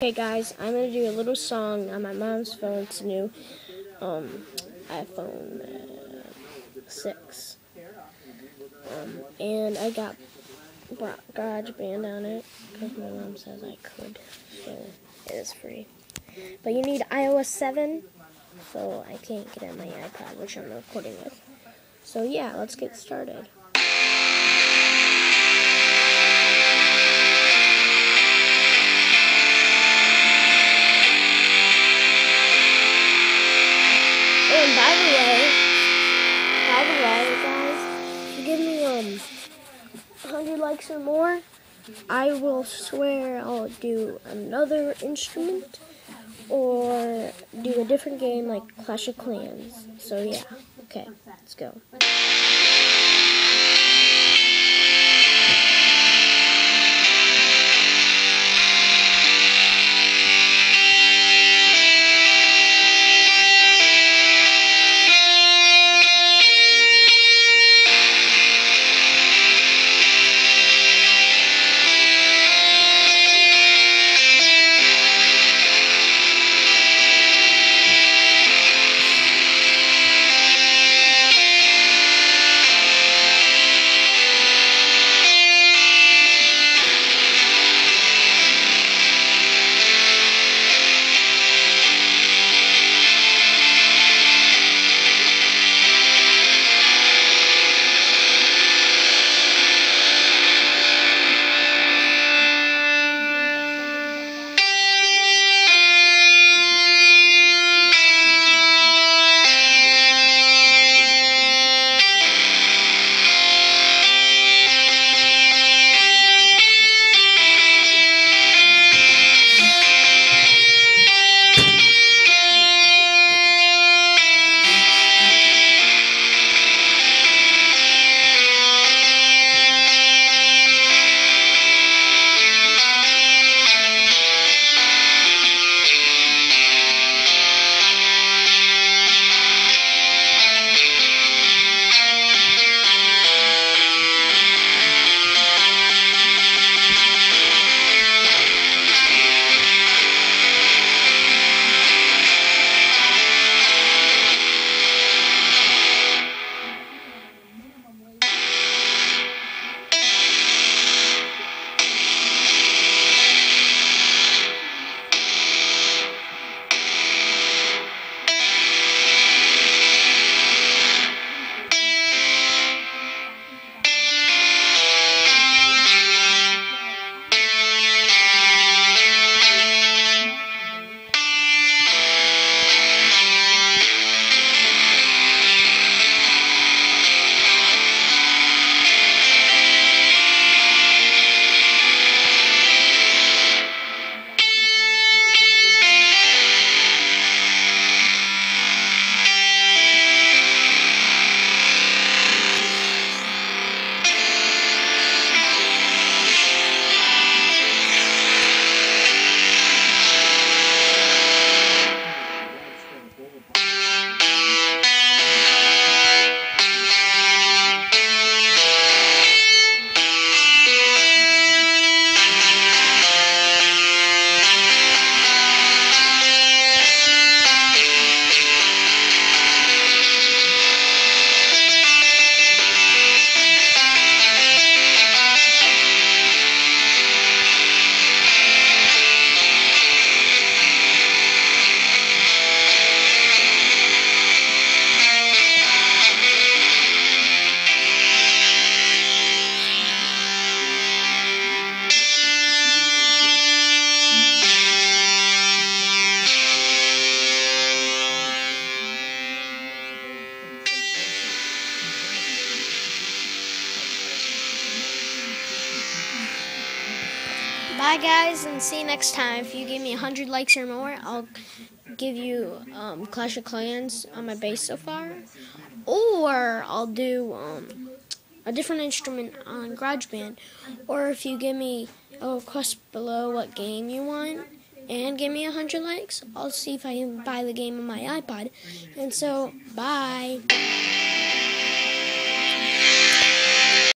Okay, guys, I'm gonna do a little song on my mom's phone. It's new um, iPhone uh, 6. Um, and I got GarageBand on it because my mom says I could, so it is free. But you need iOS 7, so I can't get on my iPad, which I'm recording with. So yeah, let's get started. 100 likes or more, I will swear I'll do another instrument or do a different game like Clash of Clans. So yeah, okay, let's go. Bye, guys, and see you next time. If you give me 100 likes or more, I'll give you um, Clash of Clans on my base so far. Or I'll do um, a different instrument on GarageBand. Or if you give me a request below what game you want and give me 100 likes, I'll see if I can buy the game on my iPod. And so, bye.